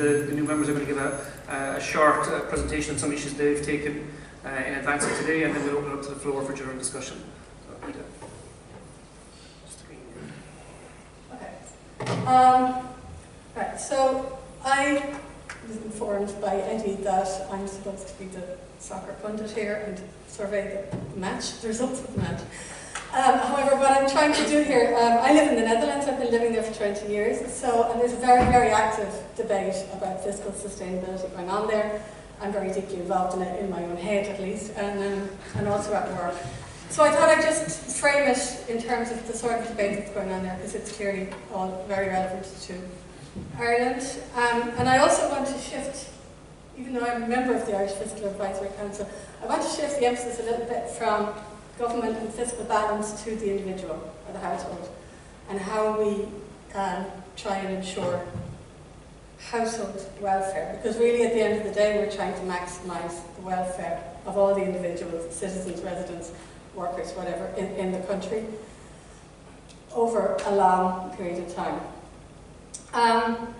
the, the new members are going to give a, a short uh, presentation on some issues they've taken uh, in advance of today, and then we'll open it up to the floor for general discussion. Okay. Um, right, so I was informed by Eddie that I'm supposed to be the soccer pundit here and survey the match, the results of the match. Um, however, what I'm trying to do here, um, I live in the Netherlands, I've been living there for 20 years, so and there's a very, very active debate about fiscal sustainability going on there. I'm very deeply involved in it, in my own head at least, and, um, and also at work. So I thought I'd just frame it in terms of the sort of debate that's going on there, because it's clearly all very relevant to Ireland. Um, and I also want to shift, even though I'm a member of the Irish Fiscal Advisory Council, I want to shift the emphasis a little bit from government and fiscal balance to the individual or the household and how we can try and ensure household welfare. Because really at the end of the day we're trying to maximise the welfare of all the individuals, citizens, residents, workers, whatever, in, in the country over a long period of time. Um,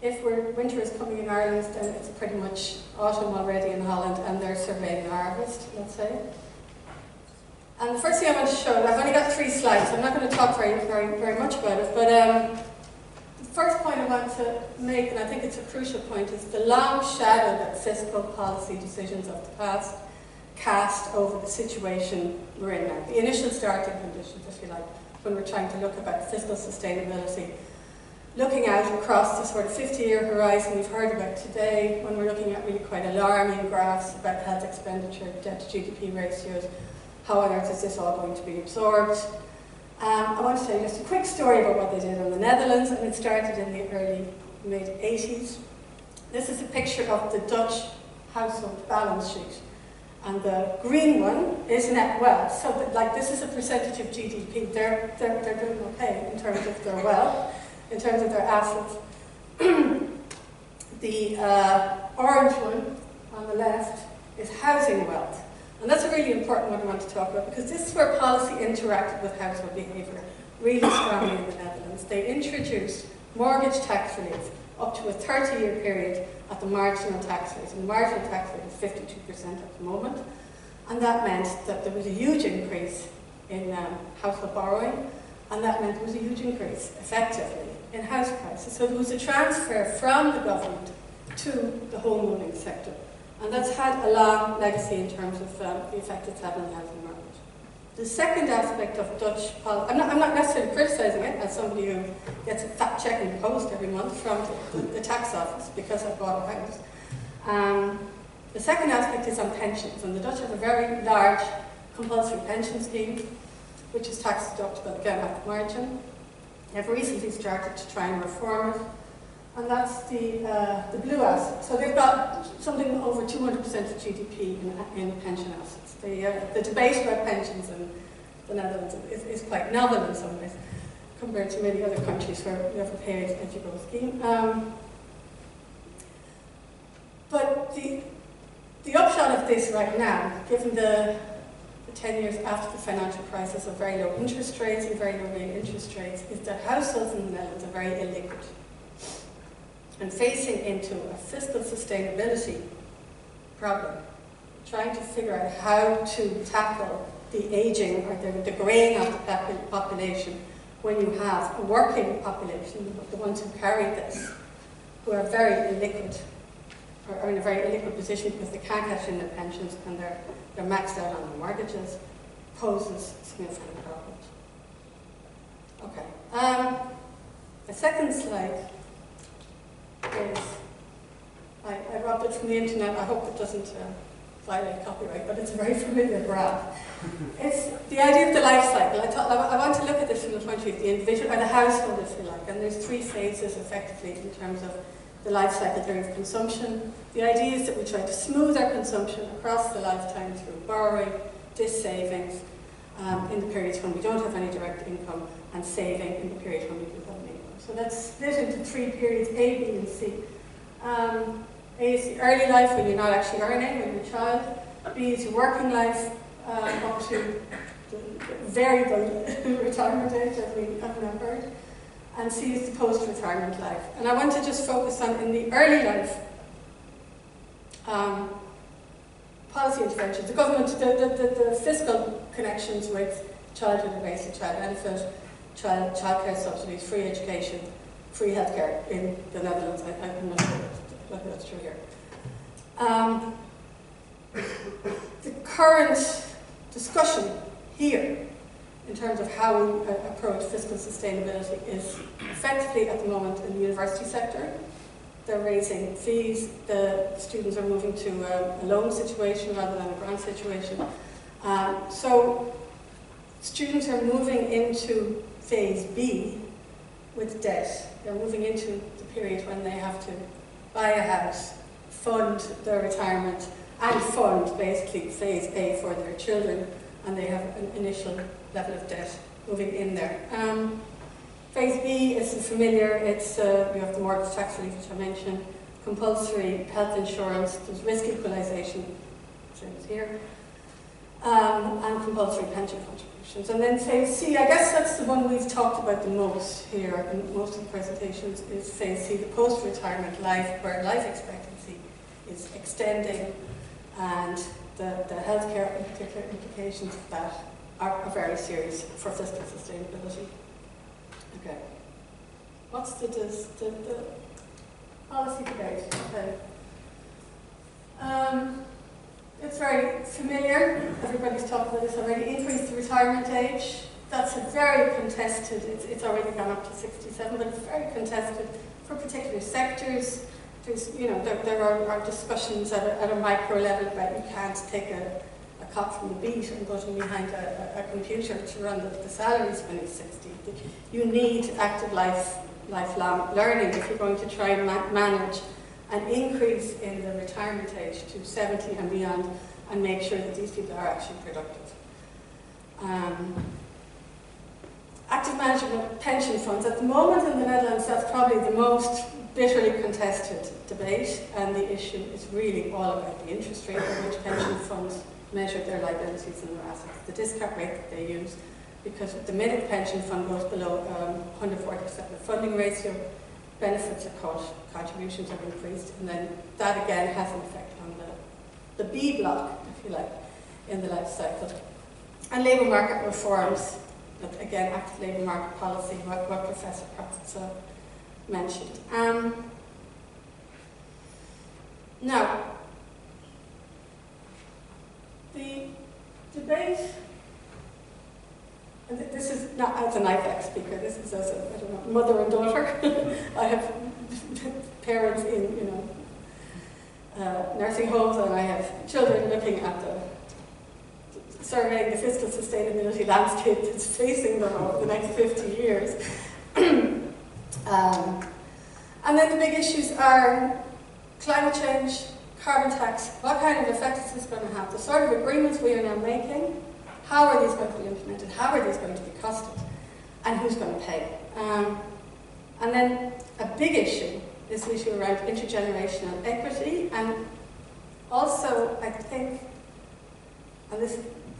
if winter is coming in Ireland, then it's pretty much autumn already in Holland and they're surveying the harvest, let's say. And the first thing I want to show, and I've only got three slides, so I'm not going to talk very, very, very much about it, but um, the first point I want to make, and I think it's a crucial point, is the long shadow that fiscal policy decisions of the past cast over the situation we're in now. The initial starting conditions, if you like, when we're trying to look about fiscal sustainability looking out across the sort of 50-year horizon we've heard about today, when we're looking at really quite alarming graphs about health expenditure, debt to GDP ratios, how on earth is this all going to be absorbed? Um, I want to tell you just a quick story about what they did in the Netherlands, and it started in the early mid-80s. This is a picture of the Dutch household balance sheet. And the green one is net wealth. So, that, like, this is a percentage of GDP. They're, they're, they're doing okay in terms of their wealth in terms of their assets. the uh, orange one on the left is housing wealth. And that's a really important one I want to talk about because this is where policy interacted with household behaviour really strongly in the Netherlands. They introduced mortgage tax relief up to a 30-year period at the marginal tax rate. And the marginal tax rate is 52% at the moment. And that meant that there was a huge increase in um, household borrowing, and that meant there was a huge increase, effectively, in house prices. So there was a transfer from the government to the home owning sector. And that's had a long legacy in terms of um, the effect it's had on the housing market. The second aspect of Dutch policy, I'm not, I'm not necessarily criticising it as somebody who gets a fact checking post every month from the, the, tax office because I bought a house. Um, the second aspect is on pensions, and the Dutch have a very large compulsory pension scheme, which is tax deductible again at the margin have recently started to try and reform it, and that's the, uh, the blue asset. So they've got something over 200% of GDP in, in pension assets. The, uh, the debate about pensions in the Netherlands is, is, quite novel in some ways, compared to many other countries where we have a paid as you go scheme. Um, but the, the upshot of this right now, given the 10 years after the financial crisis of very low interest rates and very low real interest rates is that households in the Netherlands are very illiquid. And facing into a fiscal sustainability problem, trying to figure out how to tackle the aging or the, the greying of the population when you have a working population, the ones who carry this, who are very illiquid, or are in a very illiquid position because they can't cash in their pensions and they're they're maxed out on the mortgages, poses significant problems. Okay. Um, the second slide is, I, I robbed it from the internet, I hope it doesn't uh, violate copyright, but it's a very familiar graph. it's the idea of the life cycle. I, thought, I want to look at this from the point of view of the individual, or the household if you like, and there's three phases effectively in terms of the life cycle during consumption. The idea is that we try to smooth our consumption across the lifetime through borrowing, dis savings, um, in the periods when we don't have any direct income, and saving in the period when we do have income. So that's split into three periods, A, B, and C. Um, a is the early life when you're not actually earning, when you're a child. B is your working life um, up to the variable retirement age, as we have heard. And sees the post-retirement life. And I want to just focus on in the early life um, policy interventions. The government, the, the, the, the, fiscal connections with childhood and basic child benefit, child childcare subsidies, free education, free healthcare in the Netherlands. I, I'm not sure whether that's true here. Um, the current discussion here in terms of how we uh, approach fiscal sustainability is effectively at the moment in the university sector. They're raising fees, the students are moving to a, a loan situation rather than a grant situation. Um, so students are moving into phase B with debt. They're moving into the period when they have to buy a house, fund their retirement, and fund basically phase A for their children, and they have an initial level of debt moving in there. Um, phase B is familiar, it's, uh, have the mortgage tax relief which I mentioned, compulsory health insurance, there's risk equalisation, same as here, um, and compulsory pension contributions. And then phase C, I guess that's the one we've talked about the most here in most of the presentations, is phase C, the post-retirement life, where life expectancy is extending and the, the healthcare implications of that are, are very serious for fiscal sustainability. Okay. What's the, the, the policy debate? Okay. Um, it's very familiar. Everybody's talked about this already. Increase the retirement age. That's a very contested. It's, it's already gone up to 67, but it's very contested for particular sectors. There's, you know, there, there are, are discussions at a, at a micro level about you can't take a cop from the beat and him behind a, a, computer to run the, the, salaries when he's 60. You need active life, lifelong learning if you're going to try and ma manage an increase in the retirement age to 70 and beyond and make sure that these people are actually productive. Um, active management of pension funds. At the moment in the Netherlands, that's probably the most bitterly contested debate, and the issue is really all about the interest rate at which pension funds measure their liabilities and their assets. The discount rate that they use, because the minute pension fund goes below um, 140% the funding ratio, benefits cut, contributions are increased, and then that again has an effect on the, the B block, if you like, in the life cycle. And labour market reforms, again, active labour market policy, what, what Professor Pratsa mentioned. Um, now, the debate, and this is not as an IFAC speaker, this is as a, I don't know, mother and daughter. I have parents in, you know, uh, nursing homes and I have children looking at the surveying the fiscal sustainability landscape that's facing them over the next 50 years. um, and then the big issues are climate change, carbon tax, what kind of effect is this going to have? The sort of agreements we are now making, how are these going to be implemented? How are these going to be costed? And who's going to pay? Um, and then a big issue is the issue around intergenerational equity and also I think, and this,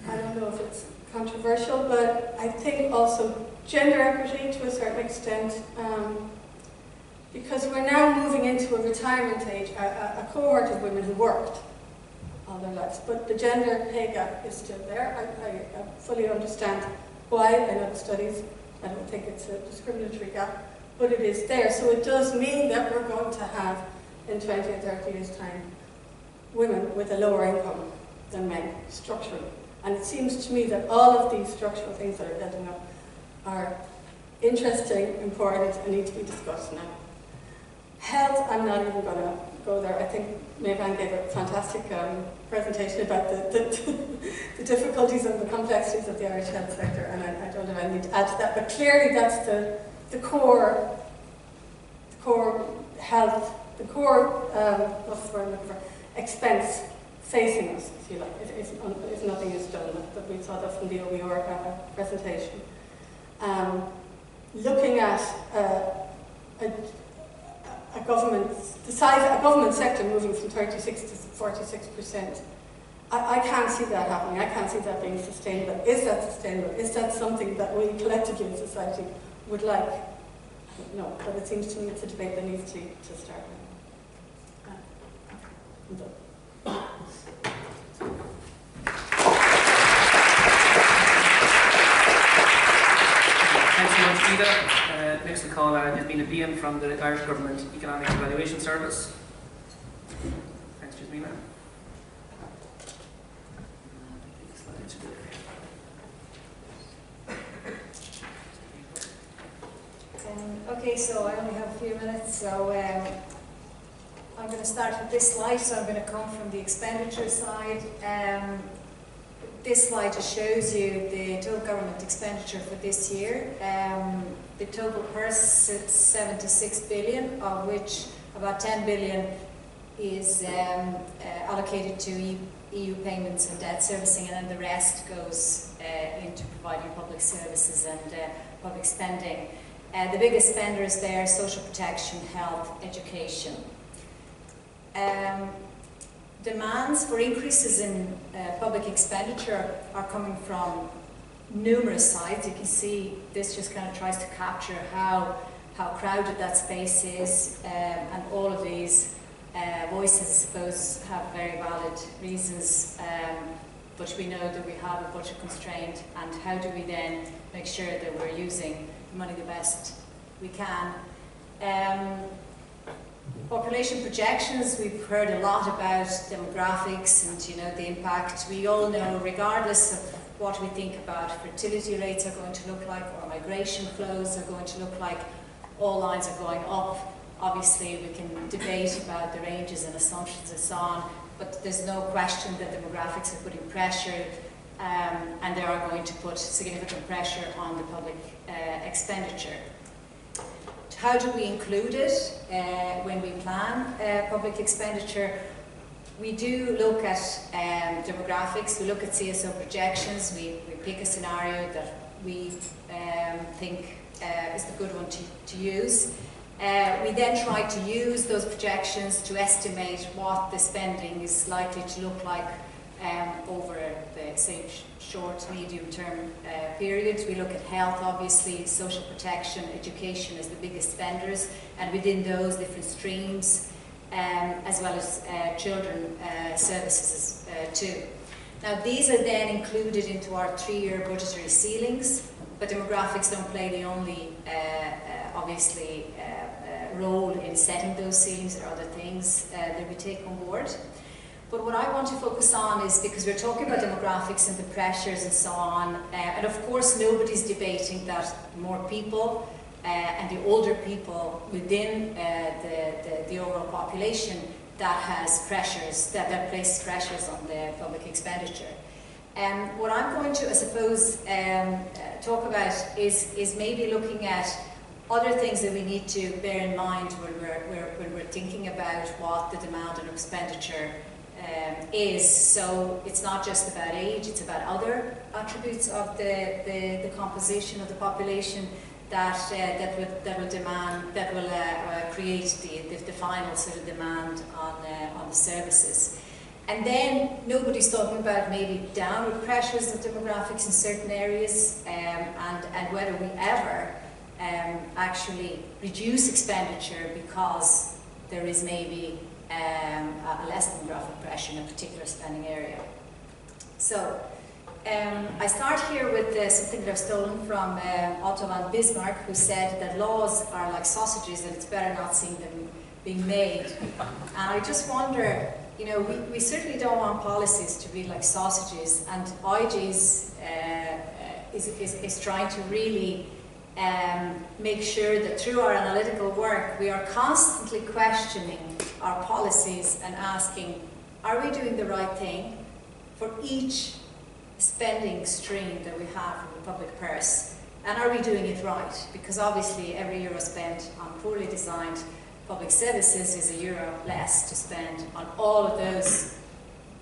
I don't know if it's controversial, but I think also gender equity to a certain extent um, because we're now moving into a retirement age, a, a, cohort of women who worked all their lives, but the gender pay gap is still there. I, I, I fully understand why, I know the studies, I don't think it's a discriminatory gap, but it is there. So it does mean that we're going to have, in 20 or 30 years' time, women with a lower income than men, structurally. And it seems to me that all of these structural things that are building up are interesting, important, and need to be discussed now. Health, I'm not even going to go there. I think Maev-Ann gave a fantastic um, presentation about the, the, the, difficulties and the complexities of the Irish health sector, and I, I don't have anything to add to that. But clearly, that's the, the core, the core health, the core, um, what's the word for, expense facing us, if you like, if, if, if nothing is done. But we saw that from the OER presentation. Um, looking at uh, a, a government, the size a government sector moving from 36 to 46 percent. I, I can't see that happening. I can't see that being sustainable. Is that sustainable? Is that something that we collectively in society would like? no, but it seems to me it's a debate that needs to, to start. Uh. To call uh, Jasmina from the Irish Government Economic Evaluation Service. Thanks, Jasmina. Um, okay, so I only have a few minutes, so um, I'm going to start with this slide. So I'm going to come from the expenditure side. Um, this slide just shows you the total government expenditure for this year. Um, the total purse is 76 billion, of which about 10 billion is um, uh, allocated to EU, payments and debt servicing, and then the rest goes uh, into providing public services and uh, public spending. Uh, the biggest spenders there are social protection, health, education. Um, demands for increases in uh, public expenditure are coming from numerous sides. You can see this just kind of tries to capture how, how crowded that space is, um, and all of these uh, voices, I suppose, have very valid reasons. Um, but we know that we have a budget constraint, and how do we then make sure that we're using money the best we can? Um, Population projections, we've heard a lot about demographics and you know the impact. We all know, regardless of what we think about fertility rates are going to look like or migration flows are going to look like, all lines are going up. Obviously, we can debate about the ranges and assumptions and so on, but there's no question that demographics are putting pressure um, and they are going to put significant pressure on the public uh, expenditure. How do we include it uh, when we plan uh, public expenditure? We do look at um, demographics, we look at CSO projections, we, we pick a scenario that we um, think uh, is the good one to, to use. Uh, we then try to use those projections to estimate what the spending is likely to look like um, over the, say, short, medium term uh, periods. We look at health, obviously, social protection, education as the biggest spenders, and within those different streams, um, as well as uh, children uh, services uh, too. Now, these are then included into our three-year budgetary ceilings, but demographics don't play the only, uh, uh, obviously, role in setting those ceilings. There are other things that we take on board. But what I want to focus on is because we're talking about demographics and the pressures and so on, uh, and of course nobody's debating that more people uh, and the older people within uh, the, the, the, overall population that has pressures, that, that places pressures on the public expenditure. Um, what I'm going to, I suppose, um, uh, talk about is, is maybe looking at other things that we need to bear in mind when we're, when we're thinking about what the demand and expenditure um, is. So it's not just about age, it's about other attributes of the, the, the composition of the population that, uh, that, will, that will demand, that will uh, uh, create the, the, the, final sort of demand on, uh, on the services. And then nobody's talking about maybe downward pressures of demographics in certain areas um, and, and whether we ever um, actually reduce expenditure because there is maybe um, less demographic pressure in a particular spending area. So um, I start here with uh, something that I've stolen from uh, Otto von Bismarck, who said that laws are like sausages and it's better not seeing them being made. And I just wonder, you know, we, we certainly don't want policies to be like sausages, and IGES uh, is, is, is trying to really um, make sure that through our analytical work we are constantly questioning our policies and asking, are we doing the right thing for each spending stream that we have from the public purse? And are we doing it right? Because obviously every euro spent on poorly designed public services is a euro less to spend on all of those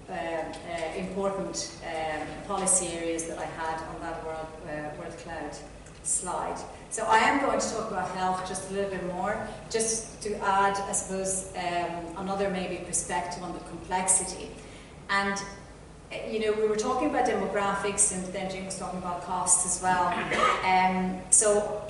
uh, uh, important um, policy areas that I had on that Word, uh, Word Cloud slide. So I am going to talk about health just a little bit more, just to add, I suppose, um, another maybe perspective on the complexity. And, eh, you know, we were talking about demographics and then Jim was talking about costs as well. Um, so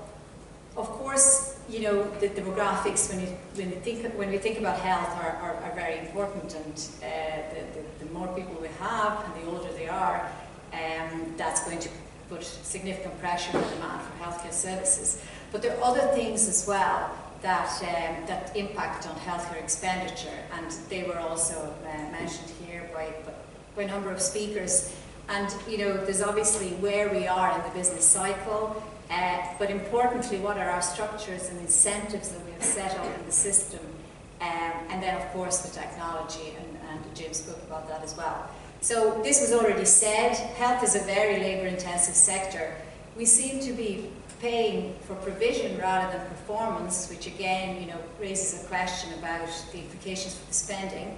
of course, you know, the demographics when you, when you think, when we think about health are, are, are very important and uh, the, the, the, more people we have and the older they are, um, that's going to put significant pressure on demand for healthcare services. But there are other things as well that, um, that impact on healthcare expenditure and they were also uh, mentioned here by, by a number of speakers. And you know, there's obviously where we are in the business cycle, uh, but importantly, what are our structures and incentives that we have set up in the system? Um, and then, of course, the technology, and, and Jim spoke about that as well. So this was already said, health is a very labour-intensive sector. We seem to be paying for provision rather than performance, which again, you know, raises a question about the implications for the spending.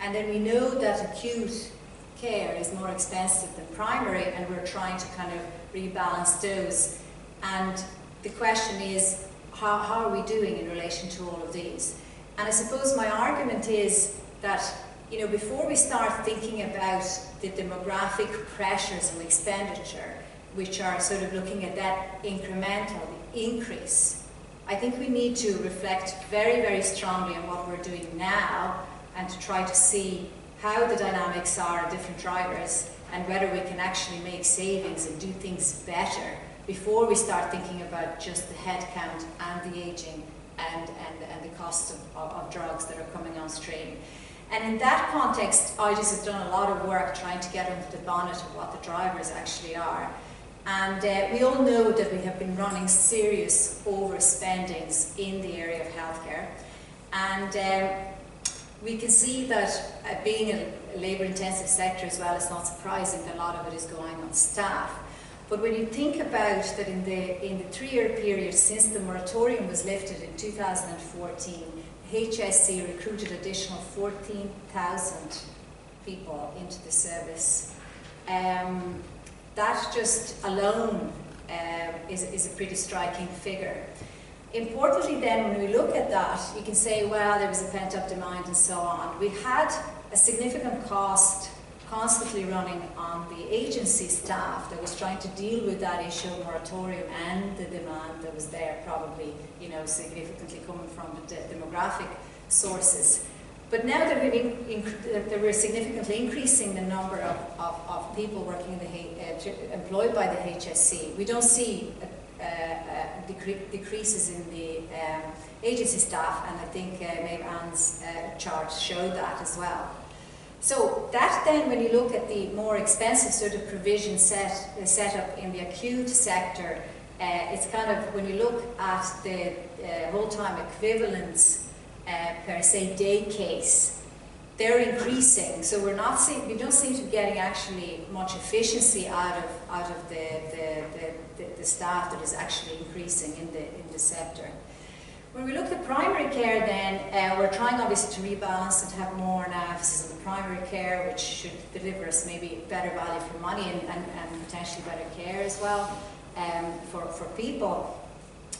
And then we know that acute care is more expensive than primary, and we're trying to kind of rebalance those. And the question is, how, how are we doing in relation to all of these? And I suppose my argument is that you know, before we start thinking about the demographic pressures and expenditure, which are sort of looking at that incremental increase, I think we need to reflect very, very strongly on what we're doing now and to try to see how the dynamics are different drivers and whether we can actually make savings and do things better before we start thinking about just the headcount and the aging and, and, and the cost of, of, of, drugs that are coming on stream. And in that context, IGES has done a lot of work trying to get under the bonnet of what the drivers actually are. And uh, we all know that we have been running serious overspendings in the area of healthcare. And um, we can see that uh, being a labour intensive sector as well, it's not surprising that a lot of it is going on staff. But when you think about that in the, in the three-year period since the moratorium was lifted in 2014, HSE recruited additional 14,000 people into the service. Um, that just alone uh, is, is a pretty striking figure. Importantly then, when we look at that, you can say, well, there was a pent-up demand and so on. We had a significant cost constantly running on the agency staff that was trying to deal with that issue of moratorium and the demand that was there, probably, you know, significantly coming from the de demographic sources. But now that, that we're significantly increasing the number of, of, of people working in the, uh, employed by the HSE, we don't see decre decreases in the um, agency staff, and I think uh, maybe Anne's uh, charts show that as well. So that then, when you look at the more expensive sort of provision set, uh, set up in the acute sector, uh, it's kind of, when you look at the uh, whole time equivalents uh, per se day case, they're increasing. So we're not seeing, we don't seem to be getting actually much efficiency out of, out of the, the, the, the staff that is actually increasing in the, in the sector. When we look at primary care then, uh, we're trying obviously to rebalance and have more emphasis on the primary care, which should deliver us maybe better value for money and, and, and potentially better care as well um, for, for people.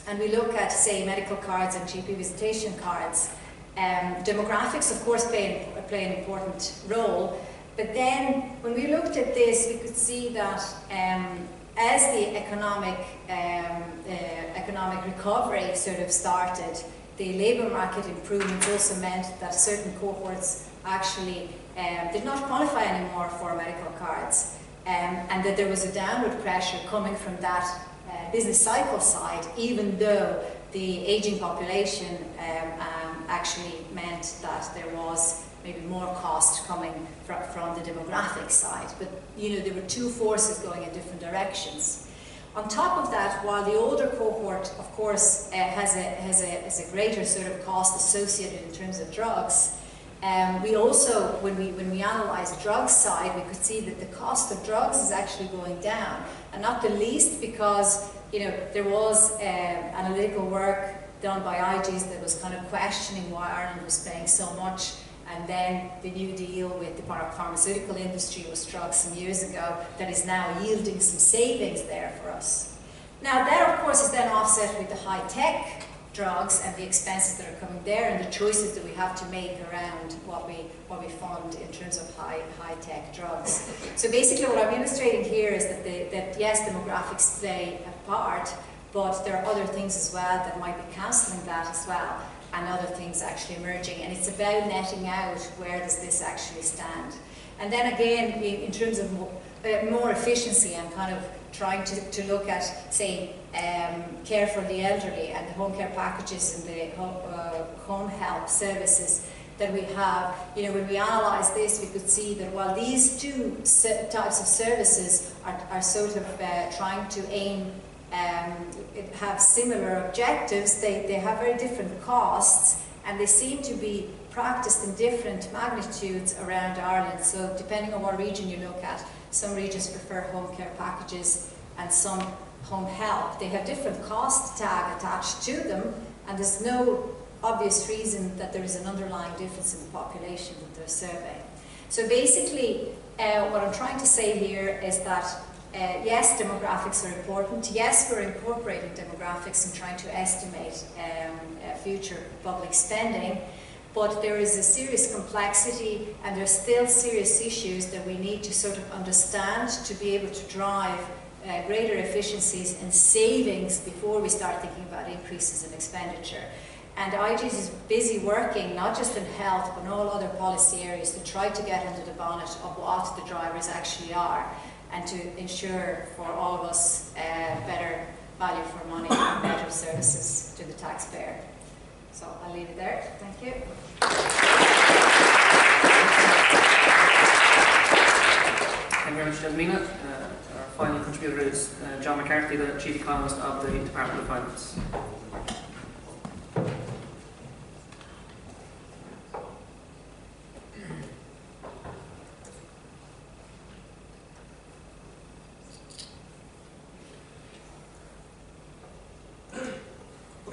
And we look at, say, medical cards and GP visitation cards. Um, demographics, of course, play, play an important role, but then when we looked at this, we could see that um, as the economic, um, uh, economic recovery sort of started, the labour market improvements also meant that certain cohorts actually um, did not qualify anymore for medical cards um, and that there was a downward pressure coming from that uh, business cycle side even though the ageing population um, um actually meant that there was maybe more cost coming from, from the demographic side. But you know, there were two forces going in different directions. On top of that, while the older cohort, of course, uh, has, a, has, a, has a greater sort of cost associated in terms of drugs, um, we also, when we, when we analysed the drug side, we could see that the cost of drugs is actually going down. And not the least because, you know, there was uh, analytical work done by IGES that was kind of questioning why Ireland was paying so much and then the new deal with the pharmaceutical industry was struck some years ago that is now yielding some savings there for us. Now that of course is then offset with the high-tech drugs and the expenses that are coming there and the choices that we have to make around what we what we fund in terms of high high-tech drugs. So basically what I'm illustrating here is that the, that yes demographics play a part but there are other things as well that might be cancelling that as well, and other things actually emerging. And it's about netting out where does this actually stand. And then again, in, terms of more, uh, more efficiency and kind of trying to, to look at, say, um, care for the elderly and the home care packages and the home, uh, home help services that we have, you know, when we analyse this, we could see that while these two types of services are, are sort of uh, trying to aim, um, have similar objectives, they, they have very different costs and they seem to be practiced in different magnitudes around Ireland. So depending on what region you look at, some regions prefer home care packages and some home help. They have different cost tag attached to them and there's no obvious reason that there is an underlying difference in the population that they're surveying. So basically, uh, what I'm trying to say here is that uh, yes, demographics are important. Yes, we're incorporating demographics and trying to estimate um, uh, future public spending, but there is a serious complexity and there's still serious issues that we need to sort of understand to be able to drive uh, greater efficiencies and savings before we start thinking about increases in expenditure. And IGES is busy working, not just in health, but in all other policy areas to try to get under the bonnet of what the drivers actually are and to ensure for all of us uh, better value for money and better services to the taxpayer. So I'll leave it there. Thank you. Thank you very much, Jasmina. Uh, our final contributor is uh, John McCarthy, the Chief Economist of the Department of Finance.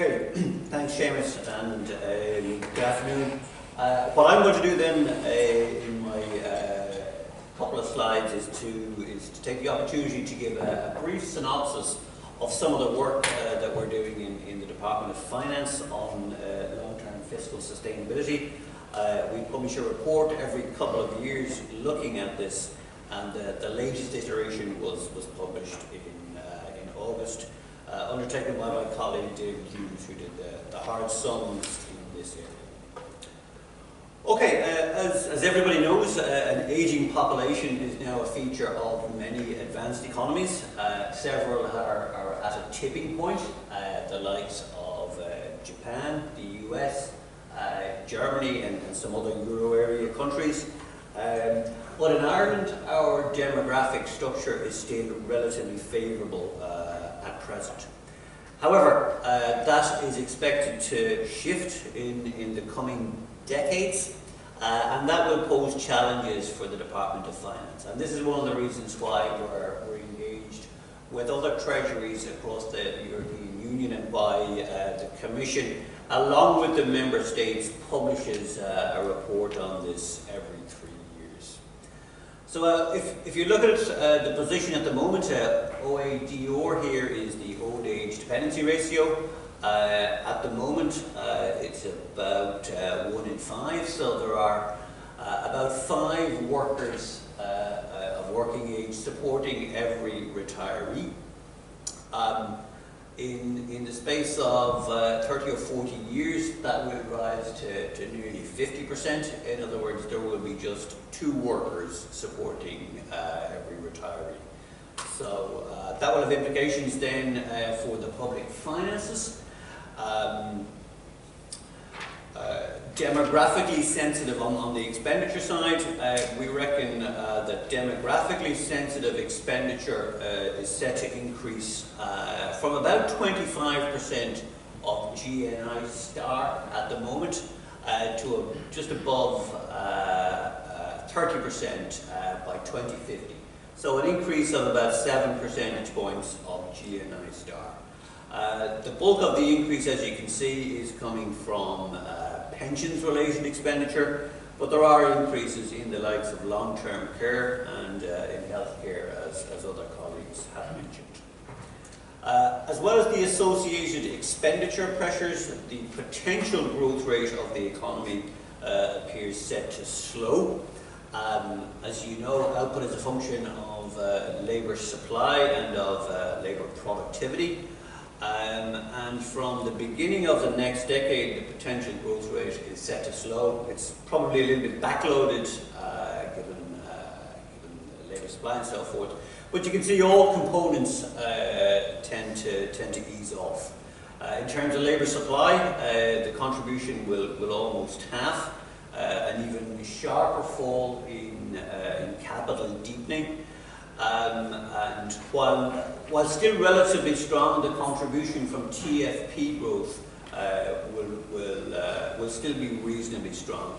Okay, thanks Seamus and um, good afternoon. Uh, what I'm going to do then uh, in my uh, couple of slides is to, is to take the opportunity to give a, a brief synopsis of some of the work uh, that we're doing in, in the Department of Finance on uh, long-term fiscal sustainability. Uh, we publish a report every couple of years looking at this and the latest iteration was, was published in, in August uh, undertaken by my colleague David Hughes, who did the, the hard sums in this area. Okay, uh, as, as everybody knows, uh, an aging population is now a feature of many advanced economies. Uh, several are, are, at a tipping point, uh, the likes of uh, Japan, the US, Germany and, and, some other euro area countries. Um, but in Ireland, our demographic structure is still relatively favourable present. However, uh, that is expected to shift in, in the coming decades, uh, and that will pose challenges for the Department of Finance. And this is one of the reasons why we're, we're engaged with other treasuries across the European Union and why uh, the Commission, along with the Member States, publishes uh, a report on this every so uh, if, if you look at uh, the position at the moment, uh, OADR here is the old age dependency ratio. Uh, at the moment, uh, it's about uh, one in five, so there are about five workers of working age supporting every retiree. Um, in, in the space of uh, 30 or 40 years, that will rise to, to nearly 50%. In other words, there will be just two workers supporting uh, every retiree. So uh, that will have implications then uh, for the public finances. Um, uh, demographically sensitive on, on the expenditure side, uh, we reckon uh, that demographically sensitive expenditure uh, is set to increase uh, from about 25% of GNI star at the moment uh, to a, just above 30% by 2050. So an increase of about 7 percentage points of GNI star. Uh, the bulk of the increase, as you can see, is coming from uh, pensions-related expenditure, but there are increases in the likes of long-term care and uh, in healthcare, as, as other colleagues have mentioned. Uh, as well as the associated expenditure pressures, the potential growth rate of the economy uh, appears set to slow. Um, as you know, output is a function of uh, labour supply and of uh, labour productivity. Um, and from the beginning of the next decade, the potential growth rate is set to slow. It's probably a little bit backloaded, uh, given, uh, given labour supply and so forth. But you can see all components uh, tend to tend to ease off. Uh, in terms of labour supply, uh, the contribution will, will almost half, uh, an even sharper fall in, in capital deepening. Um, and while, while still relatively strong, the contribution from TFP growth uh, will, will, uh, will still be reasonably strong.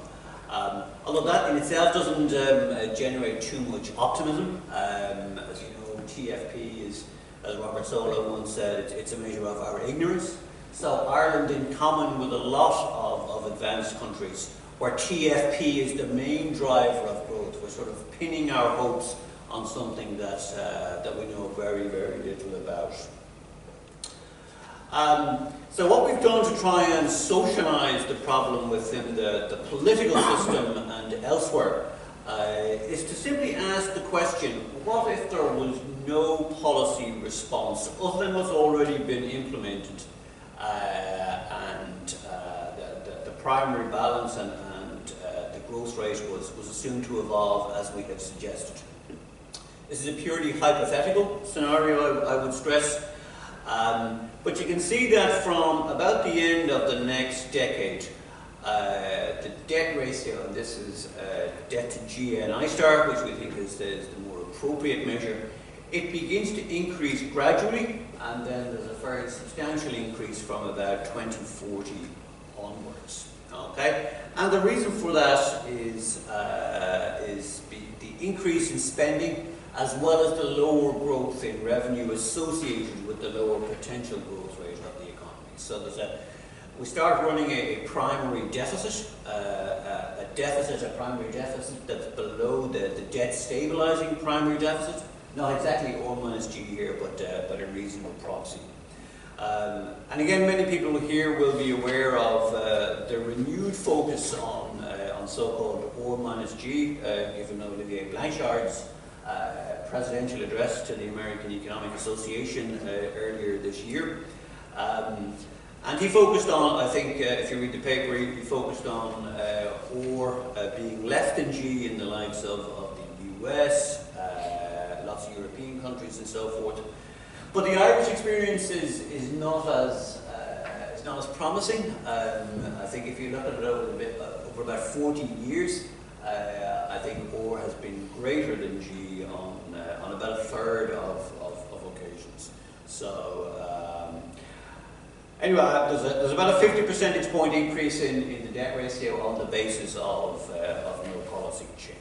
Um, although that in itself doesn't um, uh, generate too much optimism. Um, as you know, TFP is, as Robert Solow once said, it's, it's a measure of our ignorance. So Ireland, in common with a lot of, of advanced countries, where TFP is the main driver of growth, we're sort of pinning our hopes on something that, uh, that we know very, very little about. Um, so what we've done to try and socialise the problem within the, the political system and elsewhere uh, is to simply ask the question, what if there was no policy response other than what's already been implemented uh, and uh, the, the, the, primary balance and, and uh, the growth rate was, was assumed to evolve as we have suggested. This is a purely hypothetical scenario, I, I would stress. Um, but you can see that from about the end of the next decade, uh, the debt ratio, and this is uh, debt to GNI star, which we think is the, is the, more appropriate measure, it begins to increase gradually, and then there's a very substantial increase from about 2040 onwards. Okay, and the reason for that is uh, is the, the increase in spending as well as the lower growth in revenue associated with the lower potential growth rate of the economy. So there's a, we start running a, a primary deficit, uh, a, a, deficit, a primary deficit that's below the, the debt stabilising primary deficit. Not exactly R minus G here, but, uh, but a reasonable proxy. Um, and again, many people here will be aware of uh, the renewed focus on, uh, on so-called R minus G, uh, given Olivier Blanchard's uh, presidential address to the American Economic Association uh, earlier this year. Um, and he focused on, I think, uh, if you read the paper, he, focused on uh, OR uh, being left in G in the likes of, of the US, uh, lots of European countries and so forth. But the Irish experience is, is not as is not as promising. Um, I think if you look at it over, bit, over about 40 years, uh, I think OR has been greater than G on, uh, on about a third of, of, of occasions. So, um, anyway, uh, there's, a, there's about a 50 percentage point increase in, in the debt ratio on the basis of, uh, of no policy change.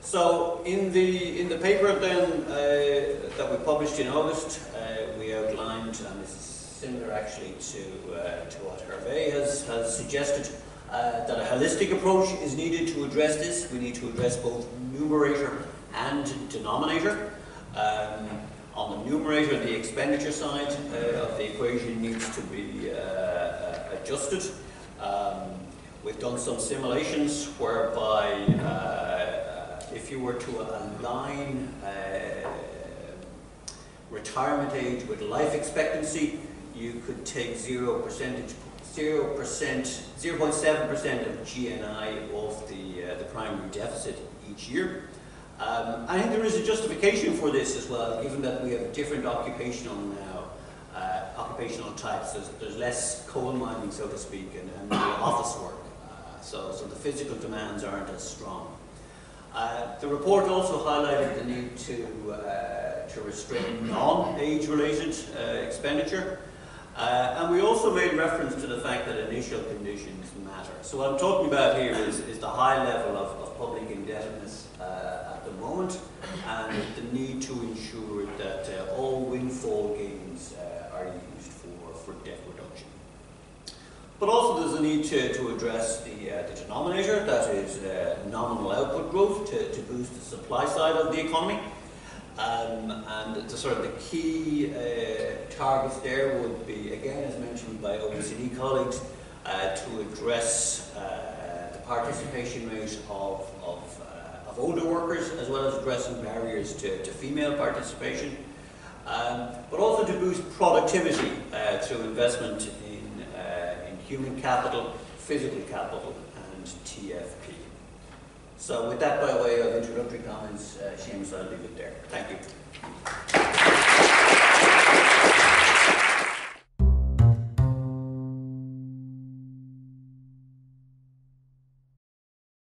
So, in the, in the paper then uh, that we published in August, uh, we outlined, and this is similar actually to, to what Hervé has, has suggested, uh, that a holistic approach is needed to address this. We need to address both numerator and denominator. Um, on the numerator, the expenditure side uh, of the equation needs to be uh, adjusted. Um, we've done some simulations whereby uh, if you were to align uh, retirement age with life expectancy, you could take zero percentage 0%, 0.7% of GNI of the, uh, the primary deficit each year. Um, I think there is a justification for this as well, given that we have different occupational now, uh, occupational types. There's, there's, less coal mining, so to speak, and, and office work. Uh, so, so the physical demands aren't as strong. Uh, the report also highlighted the need to, uh, to restrain non-age related uh, expenditure. Uh, and we also made reference to the fact that initial conditions matter. So what I'm talking about here is, is the high level of, of public indebtedness uh, at the moment and the need to ensure that uh, all windfall gains uh, are used for, for debt reduction. But also there's a need to, to address the, uh, the denominator, that is uh, nominal output growth to, to boost the supply side of the economy. Um, and the sort of the key uh, targets there would be, again, as mentioned by OECD colleagues, uh, to address uh, the participation rate of, of, uh, of, older workers, as well as addressing barriers to, to female participation, um, but also to boost productivity uh, through investment in, uh, in human capital, physical capital, and TFP. So with that by way of introductory comments, uh, Seamus, I'll leave it there. Thank you.